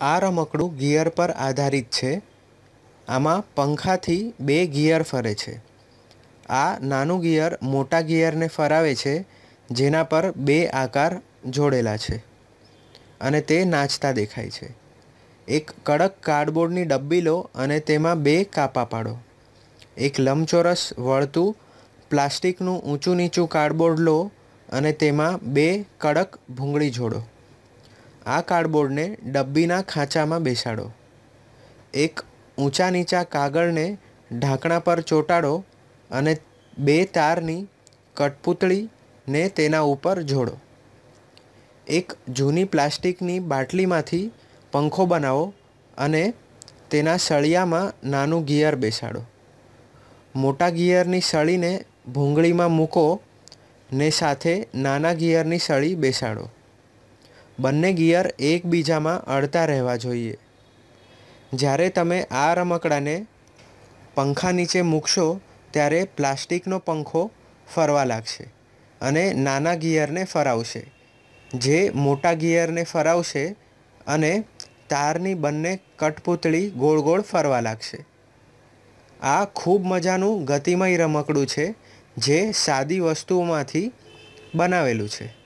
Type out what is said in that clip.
આ રમકડું ગિયર પર આધારિત છે. આમાં પંખાથી બે ગિયર ફરે છે. આ નાનું ગિયર મોટા ગિયરને ફરાવે છે, જેના પર બે આકાર જોડેલા છે અને તે નાચતા દેખાય છે. એક કડક કાર્ડબોર્ડની ડબ્બી લો અને તેમાં બે કાપા પાડો. એક લંબચોરસ વળતું પ્લાસ્ટિકનું ઊંચું નીચું કાર્ડબોર્ડ લો અને તેમાં બે કડક ભૂંગળી જોડો. આ કાર્ડબોર્ડને ડબ્બીના ખાંચામાં બેસાડો. એક ઊંચા નીચા કાગળને ઢાંકણા પર ચોંટાડો અને બે તારની કટપુતળીને તેના ઉપર જોડો. એક જૂની પ્લાસ્ટિકની બાટલીમાંથી પંખો બનાવો અને તેના સળિયામાં નાનું ગિયર બેસાડો. મોટા ગિયરની સળીને ભૂંગળીમાં મૂકો ને સાથે નાના ગિયરની સળી બેસાડો. બંને ગિયર એકબીજામાં અડતા રહેવા જોઈએ. જ્યારે તમે આ રમકડાને પંખા નીચે મૂકશો, ત્યારે પ્લાસ્ટિકનો પંખો ફરવા લાગશે અને નાના ગિયરને ફરાવશે. જે મોટા ગિયરને ફરાવશે અને તારની બંને કટપુતળી ગોળ ગોળ ફરવા લાગશે. આ ખૂબ મજાનું ગતિમય રમકડું છે, જે સાદી વસ્તુઓમાંથી બનાવેલું છે.